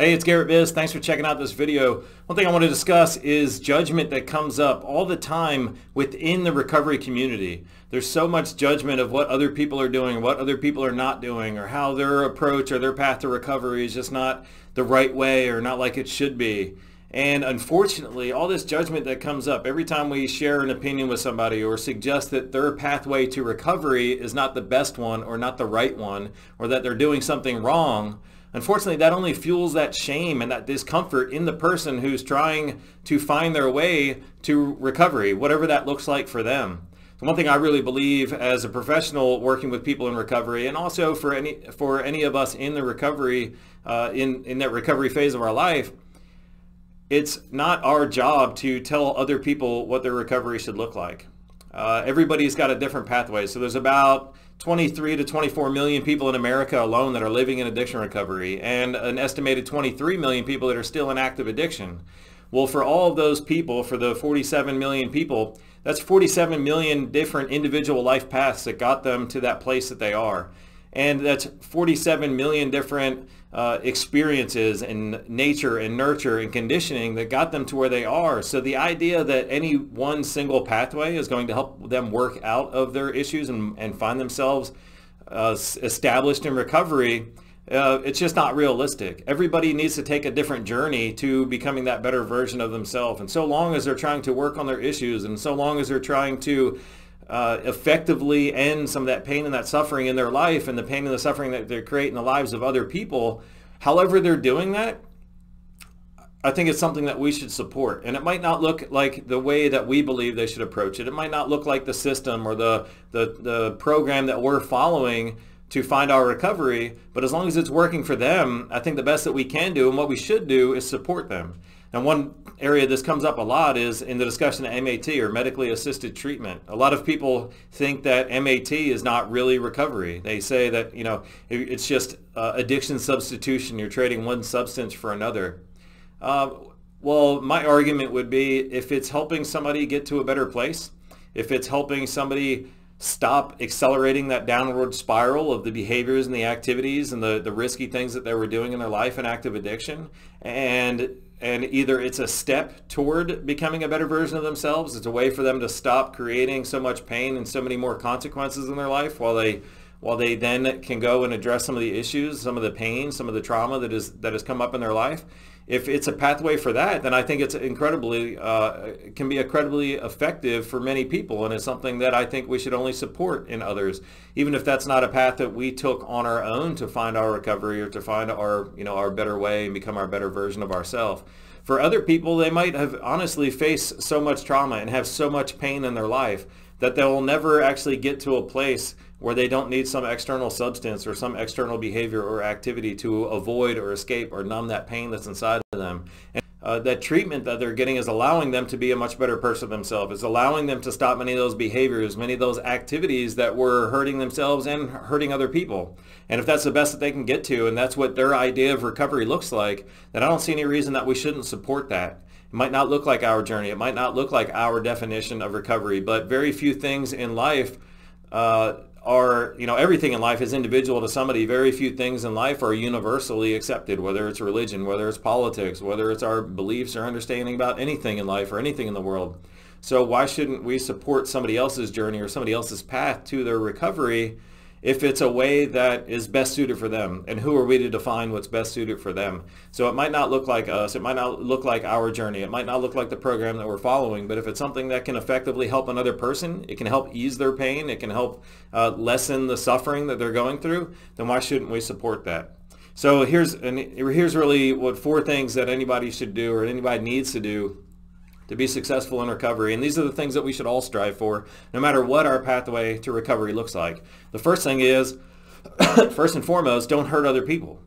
Hey, it's Garret Biss. Thanks for checking out this video. One thing I want to discuss is judgment that comes up all the time within the recovery community. There's so much judgment of what other people are doing, what other people are not doing, or how their approach or their path to recovery is just not the right way or not like it should be. And unfortunately, all this judgment that comes up every time we share an opinion with somebody or suggest that their pathway to recovery is not the best one or not the right one or that they're doing something wrong, Unfortunately, that only fuels that shame and that discomfort in the person who's trying to find their way to recovery, whatever that looks like for them. So one thing I really believe as a professional working with people in recovery and also for any, for any of us in the recovery, uh, in, in that recovery phase of our life, it's not our job to tell other people what their recovery should look like. Uh, everybody's got a different pathway. So there's about 23 to 24 million people in America alone that are living in addiction recovery and an estimated 23 million people that are still in active addiction. Well, for all of those people, for the 47 million people, that's 47 million different individual life paths that got them to that place that they are. And that's 47 million different uh, experiences and nature and nurture and conditioning that got them to where they are. So the idea that any one single pathway is going to help them work out of their issues and, and find themselves uh, established in recovery, uh, it's just not realistic. Everybody needs to take a different journey to becoming that better version of themselves. And so long as they're trying to work on their issues and so long as they're trying to uh, effectively end some of that pain and that suffering in their life and the pain and the suffering that they create in the lives of other people. However they're doing that, I think it's something that we should support. And it might not look like the way that we believe they should approach it. It might not look like the system or the, the, the program that we're following to find our recovery. But as long as it's working for them, I think the best that we can do and what we should do is support them. And one area this comes up a lot is in the discussion of MAT or medically assisted treatment. A lot of people think that MAT is not really recovery. They say that, you know, it's just uh, addiction substitution. You're trading one substance for another. Uh, well, my argument would be if it's helping somebody get to a better place, if it's helping somebody stop accelerating that downward spiral of the behaviors and the activities and the, the risky things that they were doing in their life in active addiction and and either it's a step toward becoming a better version of themselves it's a way for them to stop creating so much pain and so many more consequences in their life while they while they then can go and address some of the issues some of the pain some of the trauma that is that has come up in their life if it's a pathway for that, then I think it's incredibly, uh, can be incredibly effective for many people. And it's something that I think we should only support in others, even if that's not a path that we took on our own to find our recovery or to find our, you know, our better way and become our better version of ourselves. For other people, they might have honestly faced so much trauma and have so much pain in their life that they'll never actually get to a place where they don't need some external substance or some external behavior or activity to avoid or escape or numb that pain that's inside of them. And uh, that treatment that they're getting is allowing them to be a much better person themselves. It's allowing them to stop many of those behaviors, many of those activities that were hurting themselves and hurting other people. And if that's the best that they can get to, and that's what their idea of recovery looks like, then I don't see any reason that we shouldn't support that. It might not look like our journey. It might not look like our definition of recovery, but very few things in life uh, are, you know, everything in life is individual to somebody. Very few things in life are universally accepted, whether it's religion, whether it's politics, whether it's our beliefs or understanding about anything in life or anything in the world. So why shouldn't we support somebody else's journey or somebody else's path to their recovery if it's a way that is best suited for them and who are we to define what's best suited for them? So it might not look like us it might not look like our journey it might not look like the program that we're following but if it's something that can effectively help another person it can help ease their pain it can help uh, lessen the suffering that they're going through then why shouldn't we support that? So here's and here's really what four things that anybody should do or anybody needs to do to be successful in recovery. And these are the things that we should all strive for, no matter what our pathway to recovery looks like. The first thing is, first and foremost, don't hurt other people.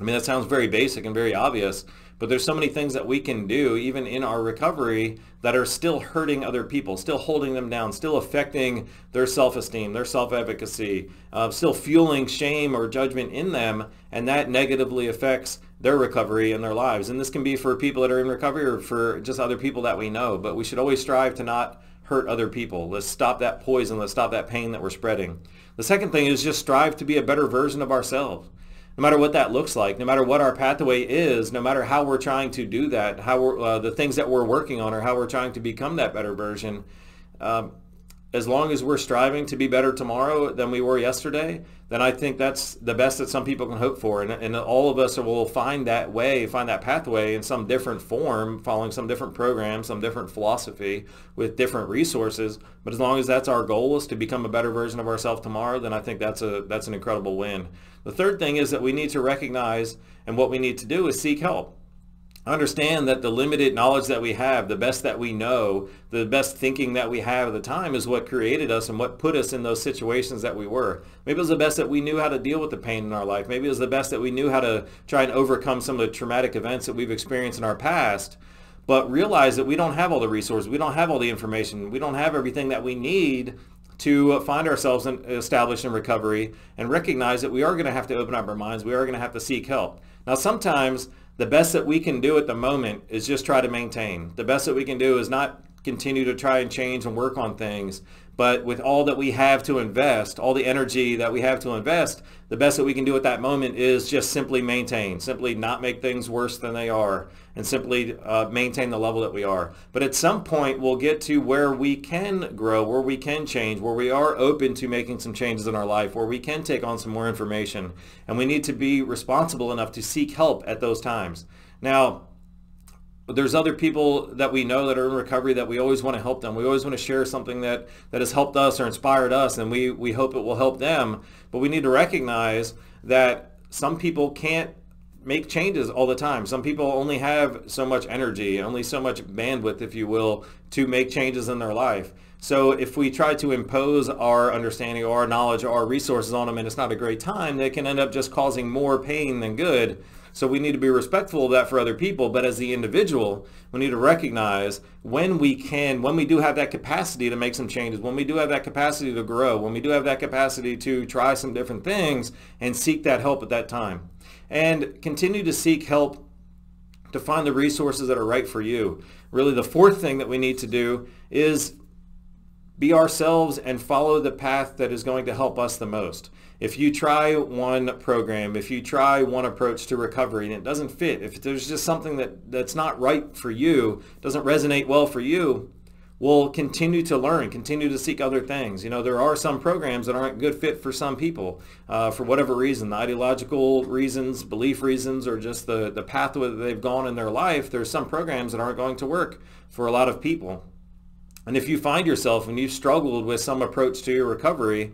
I mean, that sounds very basic and very obvious, but there's so many things that we can do, even in our recovery, that are still hurting other people, still holding them down, still affecting their self-esteem, their self-efficacy, uh, still fueling shame or judgment in them, and that negatively affects their recovery and their lives. And this can be for people that are in recovery or for just other people that we know, but we should always strive to not hurt other people. Let's stop that poison. Let's stop that pain that we're spreading. The second thing is just strive to be a better version of ourselves. No matter what that looks like, no matter what our pathway is, no matter how we're trying to do that, how uh, the things that we're working on or how we're trying to become that better version, um, as long as we're striving to be better tomorrow than we were yesterday, then I think that's the best that some people can hope for. And, and all of us will find that way, find that pathway in some different form, following some different program, some different philosophy with different resources. But as long as that's our goal is to become a better version of ourselves tomorrow, then I think that's a that's an incredible win. The third thing is that we need to recognize and what we need to do is seek help understand that the limited knowledge that we have, the best that we know, the best thinking that we have at the time is what created us and what put us in those situations that we were. Maybe it was the best that we knew how to deal with the pain in our life. Maybe it was the best that we knew how to try and overcome some of the traumatic events that we've experienced in our past. But realize that we don't have all the resources. We don't have all the information. We don't have everything that we need to find ourselves in, established in recovery and recognize that we are going to have to open up our minds. We are going to have to seek help. Now, sometimes the best that we can do at the moment is just try to maintain. The best that we can do is not continue to try and change and work on things. But with all that we have to invest, all the energy that we have to invest, the best that we can do at that moment is just simply maintain, simply not make things worse than they are, and simply uh, maintain the level that we are. But at some point, we'll get to where we can grow, where we can change, where we are open to making some changes in our life, where we can take on some more information. And we need to be responsible enough to seek help at those times. Now, there's other people that we know that are in recovery that we always want to help them. We always want to share something that, that has helped us or inspired us, and we, we hope it will help them. But we need to recognize that some people can't make changes all the time. Some people only have so much energy, only so much bandwidth, if you will, to make changes in their life. So if we try to impose our understanding or our knowledge or our resources on them and it's not a great time, they can end up just causing more pain than good. So we need to be respectful of that for other people. But as the individual, we need to recognize when we can, when we do have that capacity to make some changes, when we do have that capacity to grow, when we do have that capacity to try some different things and seek that help at that time. And continue to seek help to find the resources that are right for you. Really, the fourth thing that we need to do is be ourselves and follow the path that is going to help us the most. If you try one program, if you try one approach to recovery and it doesn't fit, if there's just something that, that's not right for you, doesn't resonate well for you, we'll continue to learn, continue to seek other things. You know, there are some programs that aren't good fit for some people uh, for whatever reason, the ideological reasons, belief reasons, or just the, the pathway that they've gone in their life. There's some programs that aren't going to work for a lot of people. And if you find yourself and you've struggled with some approach to your recovery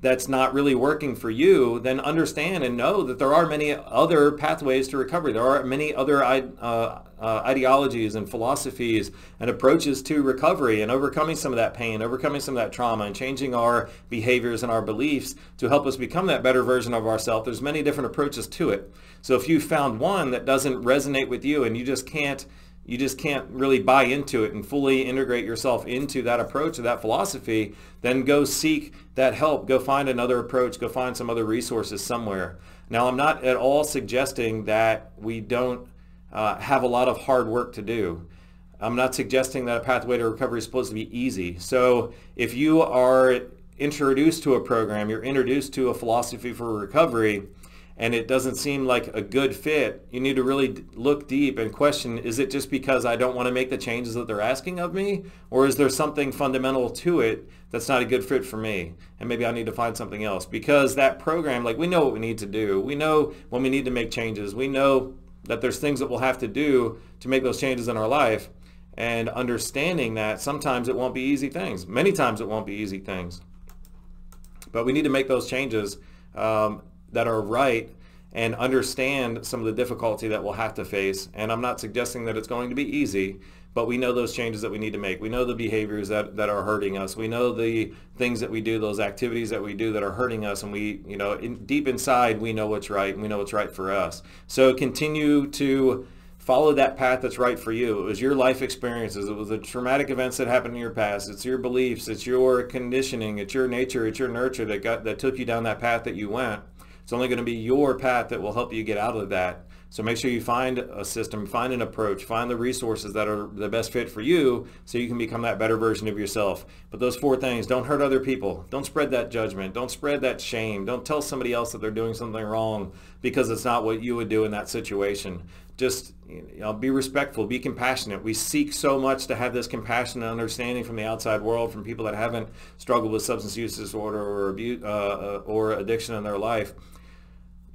that's not really working for you, then understand and know that there are many other pathways to recovery. There are many other uh, uh, ideologies and philosophies and approaches to recovery and overcoming some of that pain, overcoming some of that trauma and changing our behaviors and our beliefs to help us become that better version of ourselves. There's many different approaches to it. So if you found one that doesn't resonate with you and you just can't you just can't really buy into it and fully integrate yourself into that approach or that philosophy, then go seek that help. Go find another approach. Go find some other resources somewhere. Now, I'm not at all suggesting that we don't uh, have a lot of hard work to do. I'm not suggesting that a pathway to recovery is supposed to be easy. So if you are introduced to a program, you're introduced to a philosophy for recovery, and it doesn't seem like a good fit, you need to really look deep and question, is it just because I don't want to make the changes that they're asking of me? Or is there something fundamental to it that's not a good fit for me? And maybe I need to find something else. Because that program, like we know what we need to do. We know when we need to make changes. We know that there's things that we'll have to do to make those changes in our life. And understanding that sometimes it won't be easy things. Many times it won't be easy things. But we need to make those changes um, that are right and understand some of the difficulty that we'll have to face. And I'm not suggesting that it's going to be easy, but we know those changes that we need to make. We know the behaviors that, that are hurting us. We know the things that we do, those activities that we do that are hurting us. And we, you know, in, deep inside, we know what's right and we know what's right for us. So continue to follow that path that's right for you. It was your life experiences. It was the traumatic events that happened in your past. It's your beliefs. It's your conditioning. It's your nature. It's your nurture that got, that took you down that path that you went It's only going to be your path that will help you get out of that. So make sure you find a system, find an approach, find the resources that are the best fit for you so you can become that better version of yourself. But those four things, don't hurt other people. Don't spread that judgment. Don't spread that shame. Don't tell somebody else that they're doing something wrong because it's not what you would do in that situation. Just you know, be respectful, be compassionate. We seek so much to have this compassion and understanding from the outside world, from people that haven't struggled with substance use disorder or abuse uh, uh or addiction in their life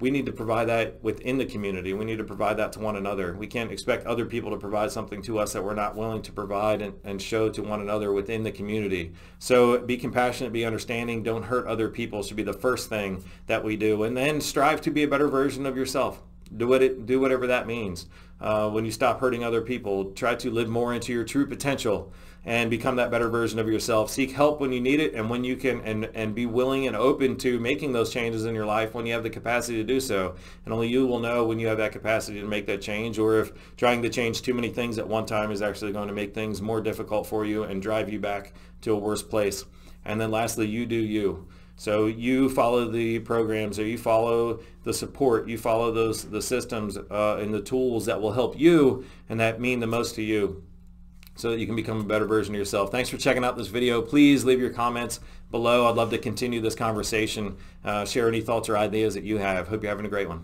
we need to provide that within the community. We need to provide that to one another. We can't expect other people to provide something to us that we're not willing to provide and, and show to one another within the community. So be compassionate, be understanding, don't hurt other people should be the first thing that we do. And then strive to be a better version of yourself. Do what it, do whatever that means. Uh, when you stop hurting other people, try to live more into your true potential and become that better version of yourself. Seek help when you need it and when you can and, and be willing and open to making those changes in your life when you have the capacity to do so. And only you will know when you have that capacity to make that change or if trying to change too many things at one time is actually going to make things more difficult for you and drive you back to a worse place. And then lastly, you do you. So you follow the programs or you follow the support, you follow those the systems uh, and the tools that will help you and that mean the most to you so that you can become a better version of yourself. Thanks for checking out this video. Please leave your comments below. I'd love to continue this conversation. Uh, share any thoughts or ideas that you have. Hope you're having a great one.